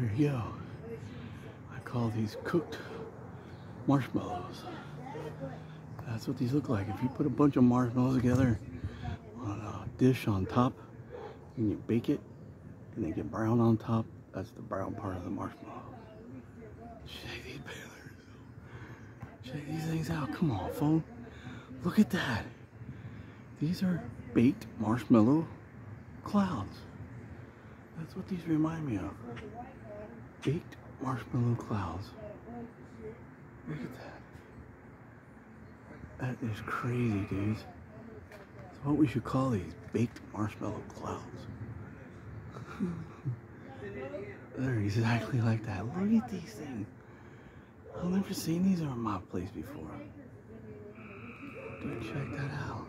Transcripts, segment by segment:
There you go. I call these cooked marshmallows. That's what these look like. If you put a bunch of marshmallows together on a dish on top and you bake it and they get brown on top, that's the brown part of the marshmallow. Check these Check these things out. Come on, phone. Look at that. These are baked marshmallow clouds. That's what these remind me of. Baked marshmallow clouds. Look at that. That is crazy, dudes. What we should call these. Baked marshmallow clouds. They're exactly like that. Look at these things. I've never seen these on my place before. Dude, check that out.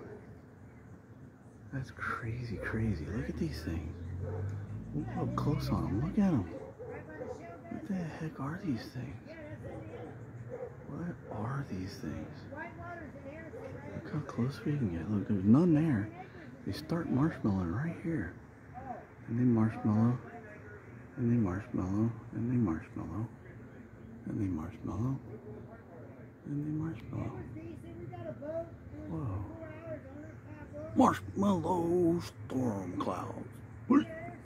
That's crazy, crazy. Look at these things. Look up close on them. Look at them. What the heck are these things? What are these things? Look how close we can get. Look, there's none there. They start marshmallowing right here. And then marshmallow. And then marshmallow. And then marshmallow. And then marshmallow. And then marshmallow. Whoa. Marshmallow storm clouds.